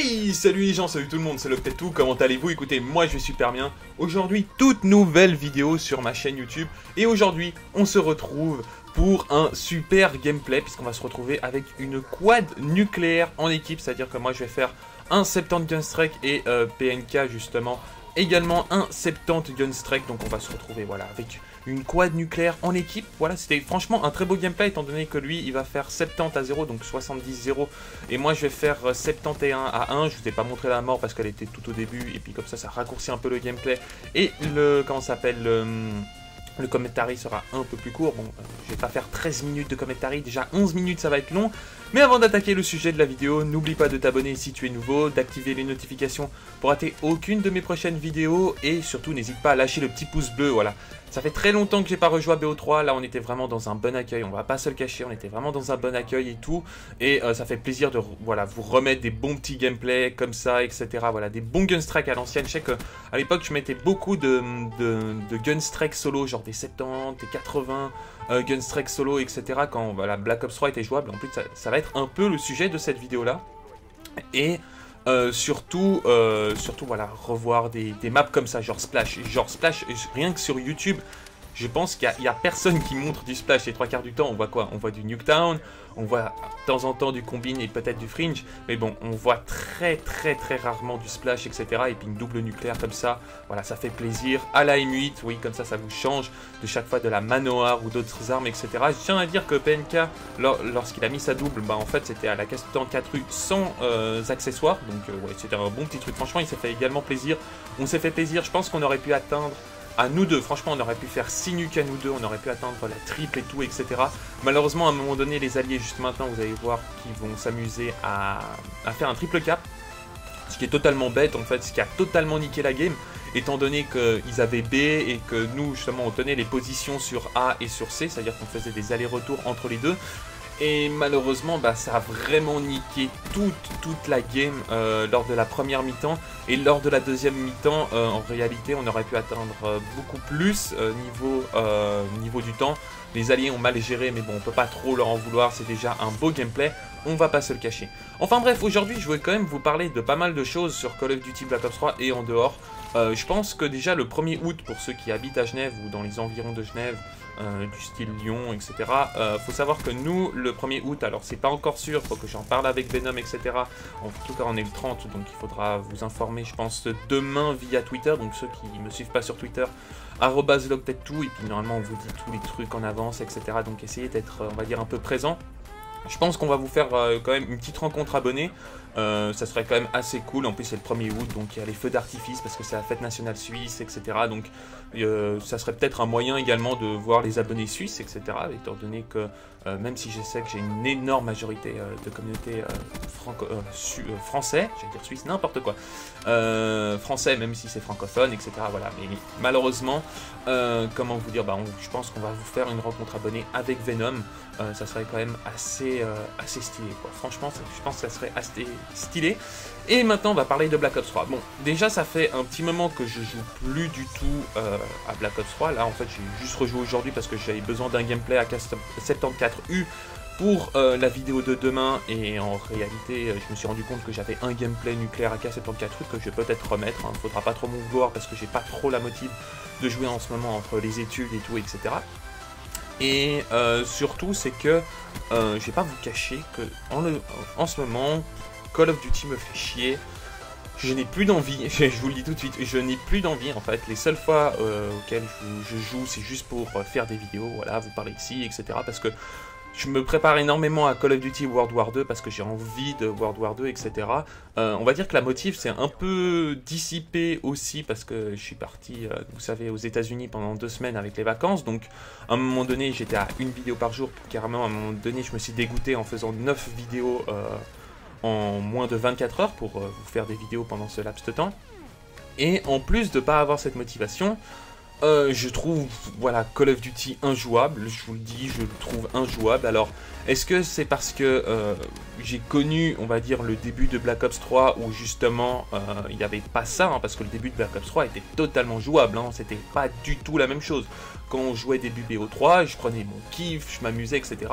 Hey, salut les gens, salut tout le monde, c'est tout. comment allez-vous? Écoutez, moi je vais super bien. Aujourd'hui, toute nouvelle vidéo sur ma chaîne YouTube. Et aujourd'hui, on se retrouve pour un super gameplay, puisqu'on va se retrouver avec une quad nucléaire en équipe. C'est-à-dire que moi je vais faire un 70 Gunstrike et euh, PNK justement également un 70 Gunstrike. Donc on va se retrouver voilà avec une quad nucléaire en équipe. Voilà, c'était franchement un très beau gameplay étant donné que lui, il va faire 70 à 0, donc 70-0. Et moi, je vais faire 71 à 1. Je vous ai pas montré la mort parce qu'elle était tout au début. Et puis comme ça, ça raccourcit un peu le gameplay. Et le, comment s'appelle, le, le commentary sera un peu plus court. Bon, euh, je vais pas faire 13 minutes de commentary, déjà 11 minutes ça va être long. Mais avant d'attaquer le sujet de la vidéo, n'oublie pas de t'abonner si tu es nouveau, d'activer les notifications pour rater aucune de mes prochaines vidéos et surtout n'hésite pas à lâcher le petit pouce bleu, voilà. Ça fait très longtemps que j'ai pas rejoué à BO3, là on était vraiment dans un bon accueil, on va pas se le cacher, on était vraiment dans un bon accueil et tout, et euh, ça fait plaisir de voilà, vous remettre des bons petits gameplays comme ça, etc. Voilà, des bons gunstrike à l'ancienne, je sais qu'à l'époque je mettais beaucoup de, de, solo, genre des 70, des 80 euh, solo, etc. quand voilà, Black Ops 3 était jouable, en plus ça, ça va être un peu le sujet de cette vidéo là, et... Euh, surtout, euh, surtout voilà, revoir des, des, maps comme ça, genre Splash. Genre Splash, rien que sur YouTube, je pense qu'il n'y a, personne qui montre du splash les trois quarts du temps. On voit quoi? On voit du Nuketown, on voit de temps en temps du combine et peut-être du fringe. Mais bon, on voit très très très rarement du splash, etc. Et puis une double nucléaire comme ça, voilà, ça fait plaisir. À la M8, oui, comme ça, ça vous change de chaque fois de la manoir ou d'autres armes, etc. Je tiens à dire que PNK, lorsqu'il a mis sa double, bah en fait c'était à la casse 4 rue sans euh, accessoires. Donc euh, c'était un bon petit truc. Franchement, il s'est fait également plaisir. On s'est fait plaisir. Je pense qu'on aurait pu atteindre à nous deux. Franchement, on aurait pu faire 6 nuques à nous deux, on aurait pu atteindre la triple et tout, etc. Malheureusement, à un moment donné, les alliés, juste maintenant, vous allez voir qu'ils vont s'amuser à, faire un triple cap. Ce qui est totalement bête, en fait, ce qui a totalement niqué la game, étant donné qu'ils avaient B et que nous, justement, on tenait les positions sur A et sur C, c'est-à-dire qu'on faisait des allers-retours entre les deux. Et malheureusement, bah, ça a vraiment niqué toute, toute la game euh, lors de la première mi-temps. Et lors de la deuxième mi-temps, euh, en réalité, on aurait pu atteindre euh, beaucoup plus niveau, niveau du temps. Les alliés ont mal géré, mais bon, on peut pas trop leur en vouloir. C'est déjà un beau gameplay, on va pas se le cacher. Enfin bref, aujourd'hui, je voulais quand même vous parler de pas mal de choses sur Call of Duty Black Ops 3 et en dehors. je pense que déjà le 1er août, pour ceux qui habitent à Genève ou dans les environs de Genève, euh, du style Lyon, etc. Euh, faut savoir que nous, le 1er août, alors c'est pas encore sûr, faut que j'en parle avec Venom, etc. En tout cas, on est le 30, donc il faudra vous informer, je pense, demain via Twitter. Donc ceux qui me suivent pas sur Twitter, tout et puis normalement on vous dit tous les trucs en avance, etc. Donc essayez d'être, on va dire, un peu présent. Je pense qu'on va vous faire euh, quand même une petite rencontre abonnée. Euh, ça serait quand même assez cool. En plus, c'est le 1er août, donc il y a les feux d'artifice parce que c'est la fête nationale suisse, etc. Donc, euh, ça serait peut-être un moyen également de voir les abonnés suisses, etc. Étant donné que, même si je sais que j'ai une énorme majorité de communauté français, j'allais dire suisse, n'importe quoi, français, même si c'est francophone, etc. Voilà. Mais malheureusement, comment vous dire, bah, je pense qu'on va vous faire une rencontre abonnée avec Venom. ça serait quand même assez, assez stylé. Quoi. Franchement, je pense que ça serait assez stylé. Et maintenant, on va parler de Black Ops 3. Bon, déjà, ça fait un petit moment que je joue plus du tout euh, à Black Ops 3. Là, en fait, j'ai juste rejoué aujourd'hui parce que j'avais besoin d'un gameplay à 74U pour euh, la vidéo de demain. Et en réalité, je me suis rendu compte que j'avais un gameplay nucléaire à K74U que je vais peut-être remettre. Il hein. faudra pas trop m'en vouloir parce que j'ai pas trop la motive de jouer en ce moment entre les études et tout, etc. Et euh, surtout, c'est que je vais pas vous cacher que en, ce moment, Call of Duty me fait chier. Je n'ai plus d'envie, je vous le dis tout de suite, je n'ai plus d'envie en fait. Les seules fois euh, auxquelles je, joue, c'est juste pour euh, faire des vidéos, voilà, vous parler ici, etc. Parce que je me prépare énormément à Call of Duty World War 2 parce que j'ai envie de World War 2, etc. Euh, on va dire que la motive s'est un peu dissipée aussi parce que je suis parti, vous savez, aux États-Unis pendant deux semaines avec les vacances. Donc, à un moment donné, j'étais à une vidéo par jour. Carrément, à un moment donné, je me suis dégoûté en faisant 9 vidéos en moins de 24 heures pour euh, vous faire des vidéos pendant ce laps de temps. Et en plus de ne pas avoir cette motivation, euh, je trouve, voilà, Call of Duty injouable, je vous le dis, je le trouve injouable. Alors, est-ce que c'est parce que euh, j'ai connu, on va dire, le début de Black Ops 3 où justement euh, il n'y avait pas ça, hein, parce que le début de Black Ops 3 était totalement jouable, hein, c'était pas du tout la même chose. Quand on jouait début BO3, je prenais mon kiff, je m'amusais, etc.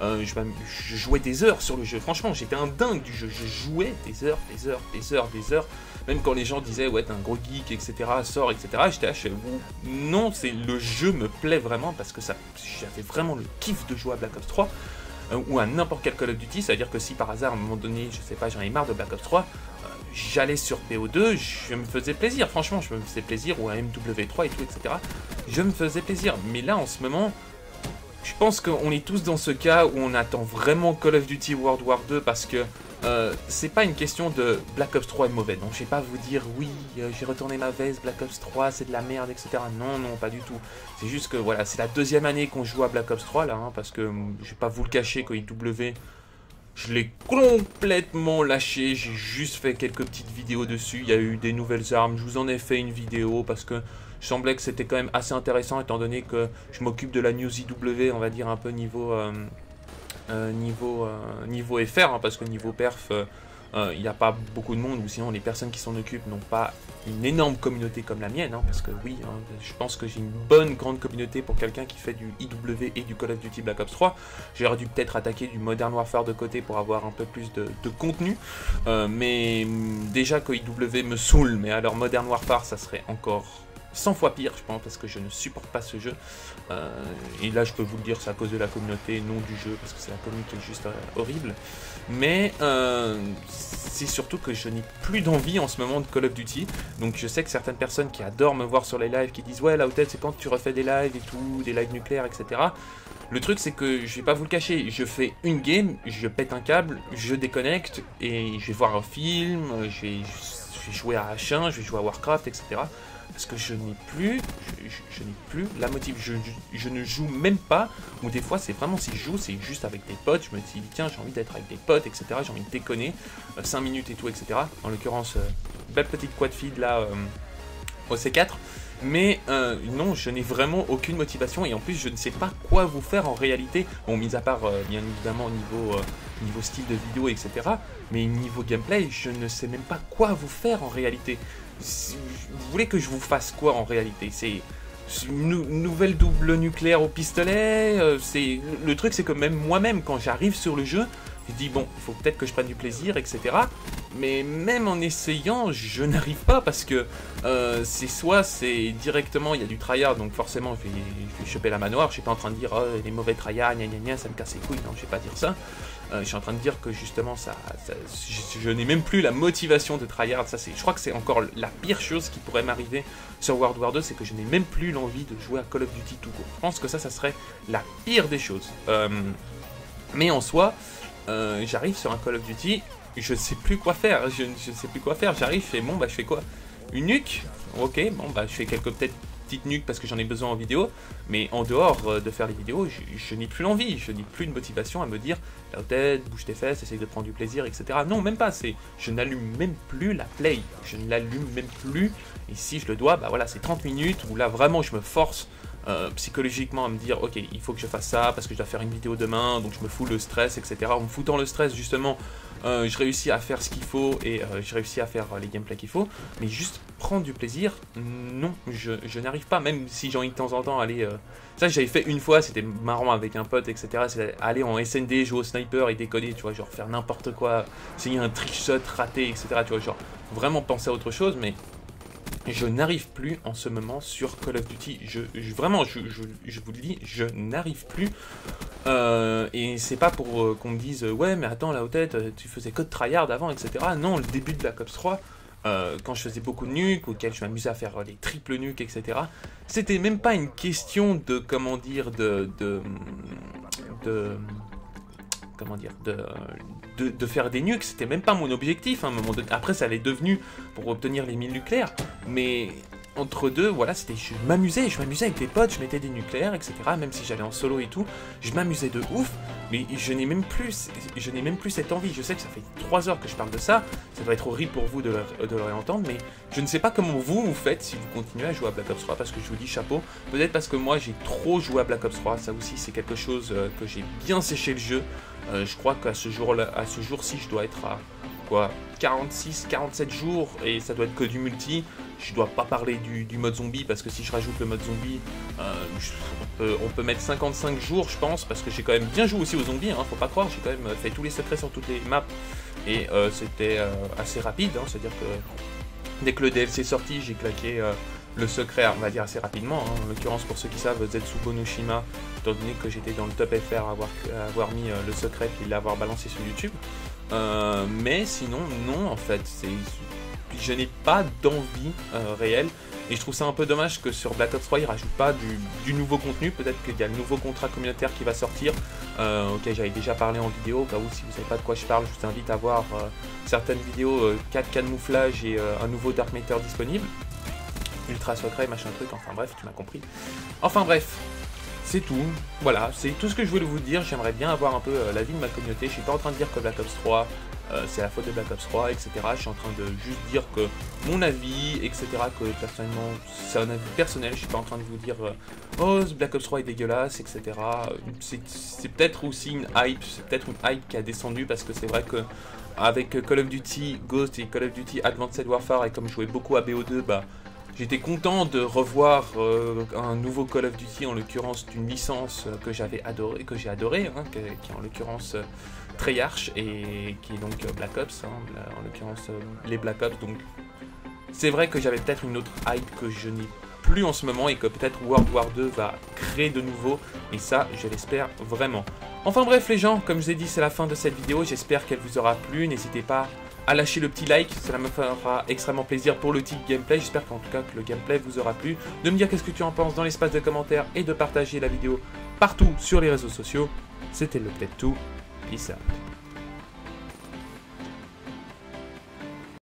je, je, jouais des heures sur le jeu, franchement, j'étais un dingue du jeu, je jouais des heures, des heures, des heures, des heures. Même quand les gens disaient, ouais, t'es un gros geek, etc., sort, etc., j'étais là, non, c'est le jeu me plaît vraiment parce que ça, j'avais vraiment le kiff de jouer à Black Ops 3 euh, ou à n'importe quel Call of Duty. C'est-à-dire que si par hasard, à un moment donné, je sais pas, j'en ai marre de Black Ops 3, euh, j'allais sur PO2, je me faisais plaisir, franchement, je me faisais plaisir, ou à MW3 et tout, etc. Je me faisais plaisir. Mais là, en ce moment, je pense qu'on est tous dans ce cas où on attend vraiment Call of Duty World War 2 parce que euh, c'est pas une question de Black Ops 3 est mauvais. Donc je vais pas vous dire oui, euh, j'ai retourné ma veste, Black Ops 3 c'est de la merde, etc. Non, non, pas du tout. C'est juste que voilà, c'est la deuxième année qu'on joue à Black Ops 3 là, hein, parce que hum, je vais pas vous le cacher que IW, je l'ai complètement lâché. J'ai juste fait quelques petites vidéos dessus. Il y a eu des nouvelles armes. Je vous en ai fait une vidéo parce que je semblait que c'était quand même assez intéressant étant donné que je m'occupe de la news IW, on va dire un peu niveau. Euh, euh, niveau, euh, niveau FR, hein, parce que niveau perf, il euh, n'y a pas beaucoup de monde, ou sinon les personnes qui s'en occupent n'ont pas une énorme communauté comme la mienne, hein, parce que oui, hein, je pense que j'ai une bonne grande communauté pour quelqu'un qui fait du IW et du Call of Duty Black Ops 3. J'aurais dû peut-être attaquer du Modern Warfare de côté pour avoir un peu plus de, contenu, mais mm, déjà que IW me saoule, mais alors Modern Warfare ça serait encore 100 fois pire, je pense, parce que je ne supporte pas ce jeu. Euh, et là, je peux vous le dire, c'est à cause de la communauté, non du jeu, parce que c'est la communauté juste euh, horrible. Mais euh, c'est surtout que je n'ai plus d'envie en ce moment de Call of Duty. Donc je sais que certaines personnes qui adorent me voir sur les lives, qui disent ouais, la hôtel, c'est quand tu refais des lives et tout, des lives nucléaires, etc. Le truc, c'est que je vais pas vous le cacher, je fais une game, je pète un câble, je déconnecte et je vais voir un film, je vais, je vais jouer à H1, je vais jouer à Warcraft, etc. Parce que je n'ai plus, je, n'ai plus la motive. Je, ne joue même pas. Ou des fois, c'est vraiment si je joue, c'est juste avec des potes. Je me dis, tiens, j'ai envie d'être avec des potes, etc. J'ai envie de déconner. 5 euh, minutes et tout, etc. En l'occurrence, euh, belle petite quad feed là euh, au C4. Mais non, je n'ai vraiment aucune motivation et en plus je ne sais pas quoi vous faire en réalité. Bon, mis à part bien évidemment niveau, niveau style de vidéo, etc. Mais niveau gameplay, je ne sais même pas quoi vous faire en réalité vous voulez que je vous fasse quoi en réalité? C'est une nouvelle double nucléaire au pistolet. Euh, c'est le truc, c'est que même moi-même, quand j'arrive sur le jeu, je dis bon, il faut peut-être que je prenne du plaisir, etc. Mais même en essayant, je n'arrive pas parce que euh, c'est soit c'est directement il y a du tryhard, donc forcément je vais, choper la manoir. Je suis pas en train de dire oh, les mauvais tryhards, gna gna gna, ça me casse les couilles. Non, je vais pas dire ça. Euh, je suis en train de dire que justement, ça, je, n'ai même plus la motivation de tryhard. Ça, je crois que c'est encore la pire chose qui pourrait m'arriver sur World War 2, c'est que je n'ai même plus l'envie de jouer à Call of Duty tout court. Je pense que ça, ça serait la pire des choses. Euh, mais en soi, euh, j'arrive sur un Call of Duty, je sais plus quoi faire. Je ne sais plus quoi faire. J'arrive, je fais bon, bah je fais quoi? Une nuque? Ok, bon, bah je fais quelques peut-être petite nuque parce que j'en ai besoin en vidéo, mais en dehors euh, de faire les vidéos, je, n'ai plus l'envie, je n'ai plus de motivation à me dire la tête, bouge tes fesses, essaye de prendre du plaisir, etc. Non, même pas, c'est je n'allume même plus la play, je ne l'allume même plus, et si je le dois, bah voilà, c'est 30 minutes où là vraiment je me force euh, psychologiquement à me dire ok il faut que je fasse ça parce que je dois faire une vidéo demain donc je me fous le stress etc en me foutant le stress justement euh, je réussis à faire ce qu'il faut et euh, je réussis à faire les gameplays qu'il faut. Mais juste prendre du plaisir non je, je n'arrive pas. Même si j'ai envie de temps en temps aller ça j'avais fait une fois c'était marrant avec un pote etc c'est aller en SND jouer au sniper et déconner tu vois genre faire n'importe quoi essayer un trick raté etc tu vois genre vraiment penser à autre chose mais je n'arrive plus en ce moment sur Call of Duty. Je, vraiment, je, vous le dis, je n'arrive plus. Euh, et c'est pas pour euh, qu'on me dise ouais, mais attends, la tête, euh, tu faisais que de tryhard avant, etc. Non, le début de Black Ops 3, quand je faisais beaucoup de nuques, auquel je m'amusais à faire les triples nuques, etc. C'était même pas une question de comment dire de, de, de comment dire, de, de, faire des nukes. C'était même pas mon objectif donné. Après, ça l'est devenu pour obtenir les mines nucléaires. Mais entre deux, voilà, c'était, je m'amusais, je m'amusais avec des potes, je mettais des nucléaires, etc. Même si j'allais en solo et tout, je m'amusais de ouf, mais je n'ai même plus, je n'ai même plus cette envie. Je sais que ça fait 3 heures que je parle de ça, ça doit être horrible pour vous de de le réentendre, mais je ne sais pas comment vous vous faites si vous continuez à jouer à Black Ops 3, parce que je vous dis chapeau. Peut-être parce que moi j'ai trop joué à Black Ops 3, ça aussi c'est quelque chose euh, que j'ai bien séché le jeu. Euh, je crois qu'à ce jour-là, à ce jour-ci, je dois être à quoi 46, 47 jours et ça doit être que du multi. Je dois pas parler du, mode zombie parce que si je rajoute le mode zombie, euh, on, peut, mettre 55 jours, je pense, parce que j'ai quand même bien joué aussi aux zombies, hein, faut pas croire. J'ai quand même fait tous les secrets sur toutes les maps et euh, c'était assez rapide, hein, c'est-à-dire que dès que le DLC est sorti, j'ai claqué le secret, on va dire assez rapidement. Hein. En l'occurrence, pour ceux qui savent, Zetsubo Noshima, étant donné que j'étais dans le top FR à avoir, mis le secret et l'avoir balancé sur YouTube. Euh, mais sinon, non, en fait, je n'ai pas d'envie euh, réelle. Et je trouve ça un peu dommage que sur Black Ops 3, ils rajoutent pas du, nouveau contenu. Peut-être qu'il y a le nouveau contrat communautaire qui va sortir, euh, auquel j'avais déjà parlé en vidéo. Cas où, si vous savez pas de quoi je parle, je vous invite à voir certaines vidéos 4 camouflage et un nouveau Dark Matter disponible. Ultra secret, machin truc, enfin bref, tu m'as compris. Enfin bref, c'est tout. Voilà, c'est tout ce que je voulais vous dire. J'aimerais bien avoir un peu euh, l'avis de ma communauté. Je suis pas en train de dire que Black Ops 3 euh, c'est la faute de Black Ops 3, etc. Je suis en train de juste dire que mon avis, etc. Que personnellement, c'est un avis personnel. Je suis pas en train de vous dire euh, oh Black Ops 3 est dégueulasse, etc. C'est peut-être aussi une hype, c'est peut-être une hype qui a descendu parce que c'est vrai que avec Call of Duty Ghost et Call of Duty Advanced Warfare et comme je jouais beaucoup à BO2, bah J'étais content de revoir euh, un nouveau Call of Duty, en l'occurrence d'une licence que j'avais adoré, que j'ai adoré, hein, qui est en l'occurrence euh, Treyarch et qui est donc euh, Black Ops, hein, en l'occurrence les Black Ops. Donc c'est vrai que j'avais peut-être une autre hype que je n'ai plus en ce moment et que peut-être World War 2 va créer de nouveau et ça je l'espère vraiment. Enfin bref les gens, comme je vous ai dit c'est la fin de cette vidéo, j'espère qu'elle vous aura plu, n'hésitez pas à lâcher le petit like, cela me fera extrêmement plaisir pour le petit gameplay, j'espère qu'en tout cas que le gameplay vous aura plu, de me dire qu'est-ce que tu en penses dans l'espace de commentaires et de partager la vidéo partout sur les réseaux sociaux. C'était le peut-être tout, peace out.